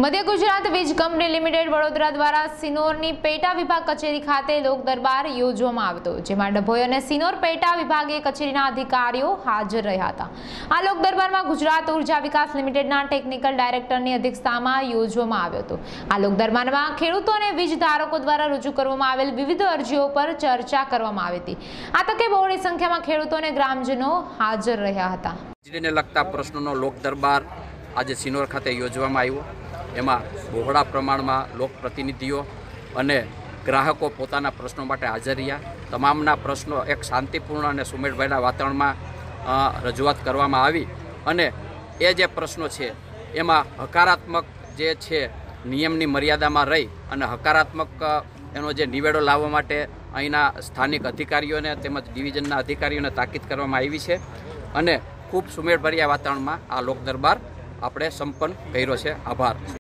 મધ્ય ગુજરાત વીજ company limited Vadodara દ્વારા સિનોરની પેટા વિભાગ કચેરી ખાતે લોક દરબાર યોજવામાં આવ્યો જેમાં ડભોઈ અને સિનોર પેટા વિભાગીય કચેરીના અધિકારીઓ હાજર રહ્યા હતા. આ લોક દરબારમાં ગુજરાત ઊર્જા વિકાસ લિમિટેડના ટેકનિકલ ડાયરેક્ટરની અધ્યક્ષતામાં યોજવામાં આવ્યો હતો. આ લોક દરબારમાં ખેડૂતો અને વીજ ધારકો દ્વારા રજૂ કરવામાં આવેલ વિવિધ અરજીઓ પર ચર્ચા કરવામાં આવી હતી. આ તકે બહોળી સંખ્યામાં ખેડૂતો અને ગ્રામજનો હાજર રહ્યા હતા. લગતા પ્રશ્નોનો લોક દરબાર આજે સિનોર ખાતે યોજવામાં આવ્યો. એમાં બહોળા પ્રમાણમાં લોકપ્રતિનિધિઓ અને ગ્રાહકો પોતાના પ્રશ્નો માટે હાજર રહ્યા. તમામના પ્રશ્નો એક શાંતિપૂર્ણ અને સુમેળભર્યા વાતાવરણમાં રજૂઆત કરવામાં આવી અને એ જે પ્રશ્નો છે, એમાં હકારાત્મક જે છે નિયમની મર્યાદામાં રહી અને હકારાત્મક એનો જે નિવેડો લાવવા માટે અહીંના સ્થાનિક અધિકારીઓને તેમજ ડિવિઝનના અધિકારીઓને તાકીદ કરવામાં આવી છે અને ખૂબ સુમેળભર્યા વાતાવરણમાં આ લોક દરબાર આપણે સંપન્ન કર્યો છે. આભાર.